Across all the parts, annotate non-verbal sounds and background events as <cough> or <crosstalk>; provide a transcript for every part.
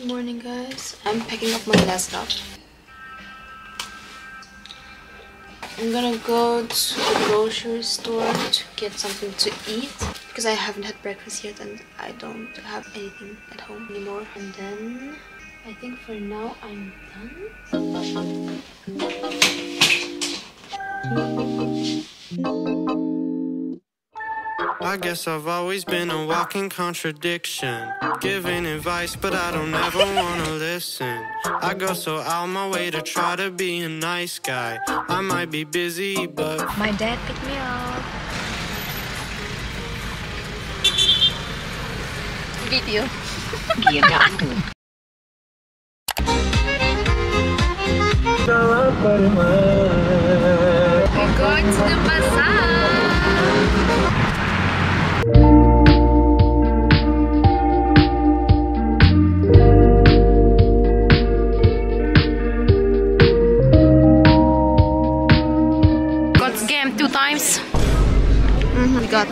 Good morning, guys. I'm packing up my laptop. I'm gonna go to the grocery store to get something to eat because I haven't had breakfast yet and I don't have anything at home anymore. And then I think for now I'm done. I guess I've always been a walking contradiction. Giving advice, but I don't ever wanna listen. I go so out my way to try to be a nice guy. I might be busy, but My dad picked me up. Video. <laughs> We're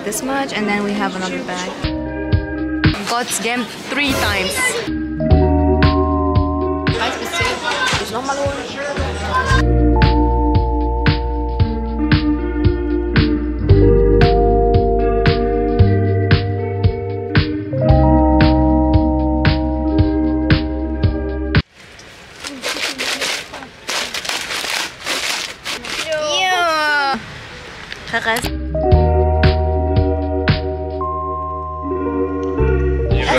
this much and then we have another bag. Got scammed three times. Is nochmal holen?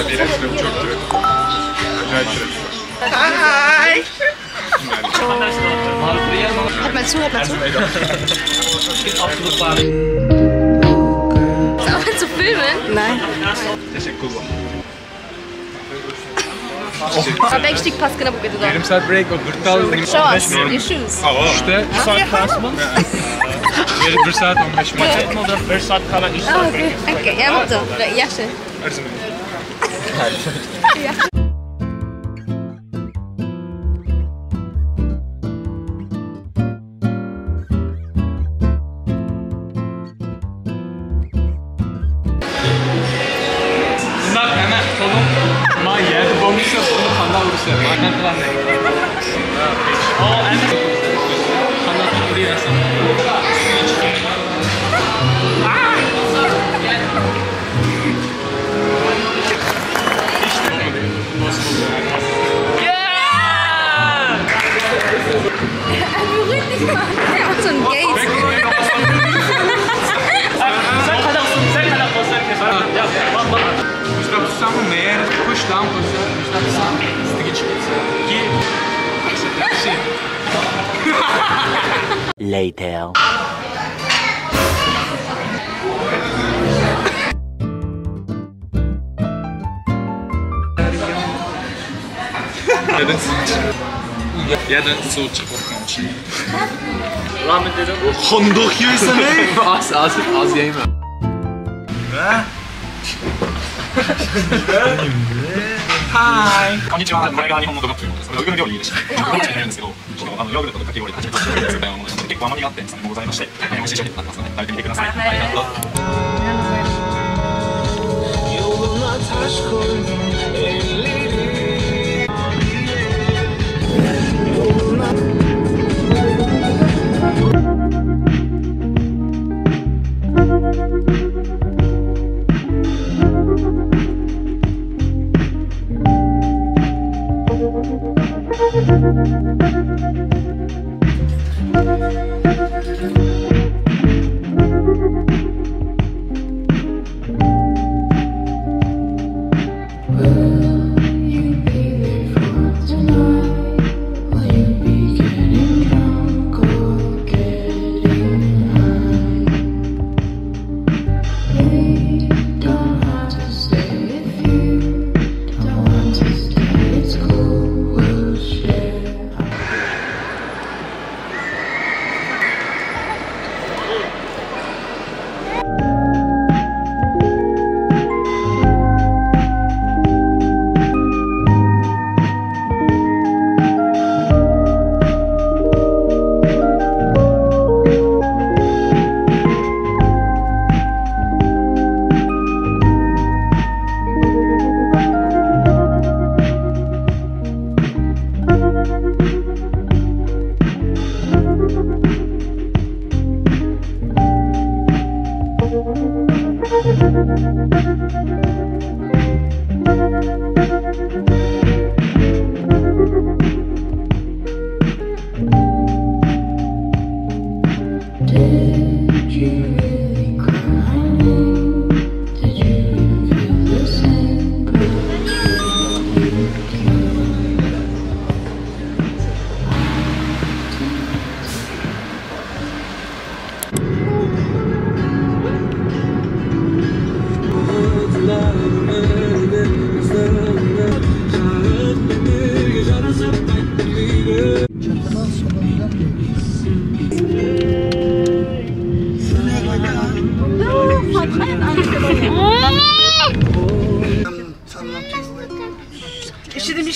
Binnenstroom çok druk. Acayip druk. Hi! Op met toe, op met toe. Zou het te filmen? Nee. Het is een Cuba. Belki küçük pas kına bu kadar. Yarım saat break oldu. Show us your shoes. İşte bir saat pas mı? Bir saat 15 mi? Bir saat kala iş. Okay, okay. Yaptım. Yaşı. Erzurum. Halt. Bunlar hemen solun. Lan yerde bombuş yok. Bunu kandan vuruşu yap. Aynen plan ne? Aa, en... Kandan vuruşu yap. Jeden Jeden so çıkmış. Rahmet dedim. Yeme. Hi! こんにちは。これが日本のドガということです。これ泳ぐ料理でした。ヨーグルトになるんですけど、あのヨーグルトとかき氷で初めて食べるようなもので結構甘みがあって酸味もございまして、えー美味しい商品となってますので食べてみてください。ありがとう。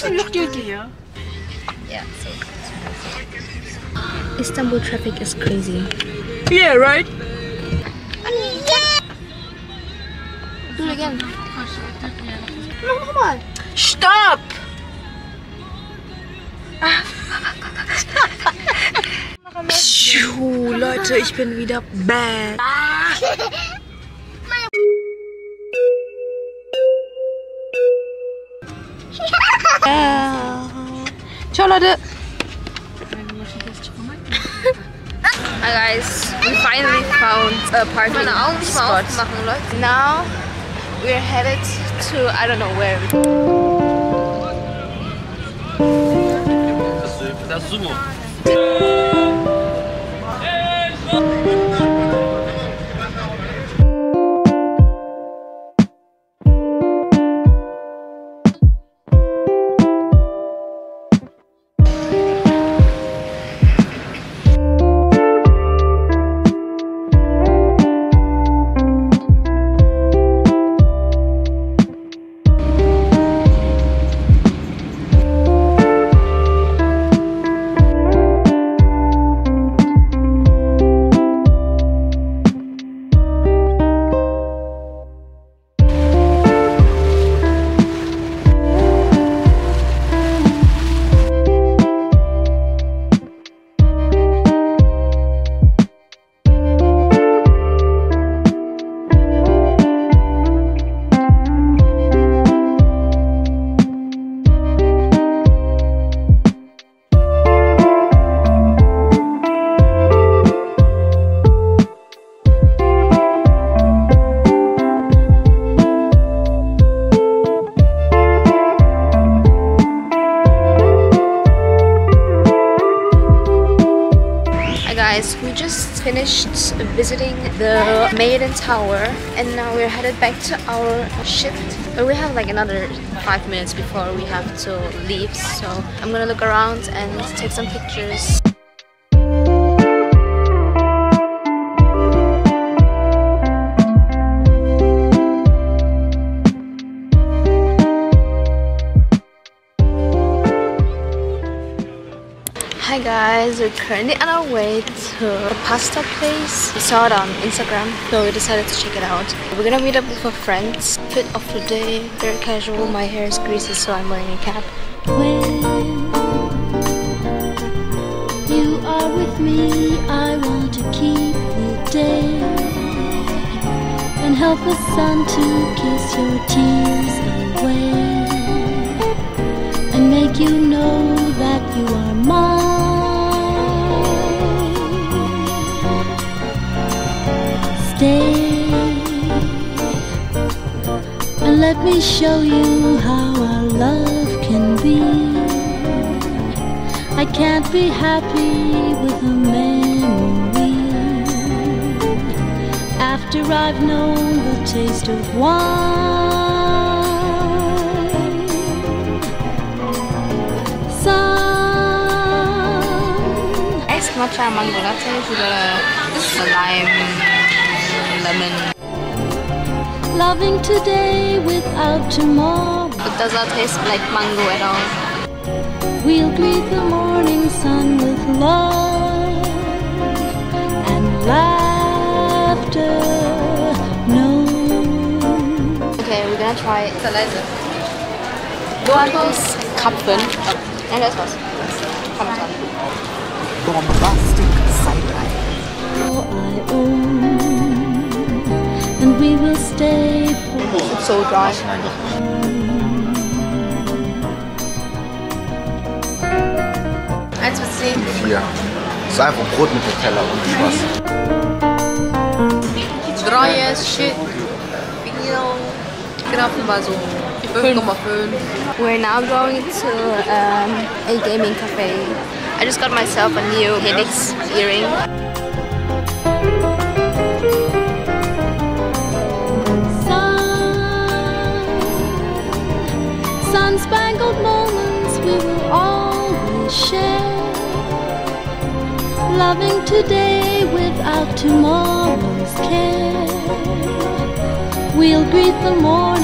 Türklinke. Ja, so. Istanbul traffic is crazy. Yeah, right? Yeah. Do it again. Nochmal. Stopp! <laughs> Pschuh, Leute, ich bin wieder bad. <laughs> Ciao, Leute. Hi guys, we finally found a parking spot. Now we're headed to I don't know where. Hi just finished visiting the Maiden Tower and now we're headed back to our shift. But we have like another five minutes before we have to leave, so I'm gonna look around and take some pictures. Hi guys, we're currently on our way to a pasta place. We saw it on Instagram, so we decided to check it out. We're gonna meet up with our friends. Fit of the day, very casual. My hair is greasy, so I'm wearing a cap. When you are with me, I want to keep the day and help the sun to kiss your tears away and make you know that you are let me show you how our love can be. I can't be happy with a memory after I've known the taste of wine. Sun Iced matcha mango latte with a lime lemon. Loving today without tomorrow. It does not taste like mango at all. We'll greet the morning sun with love and laughter. No, Okay, we're gonna try it. Doppels Kapfen. Ja, da ist was. Kommt dran. I own, and we will stay. It's so dry. Eins bis zehn. Vier. Es ist einfach Brot mit Nutella und Spaß. Drei ist shit. Video. Knapp war so 5,5. We're now going to um, a gaming cafe. I just got myself a new Helix earring. Loving today without tomorrow's care. We'll greet the morning.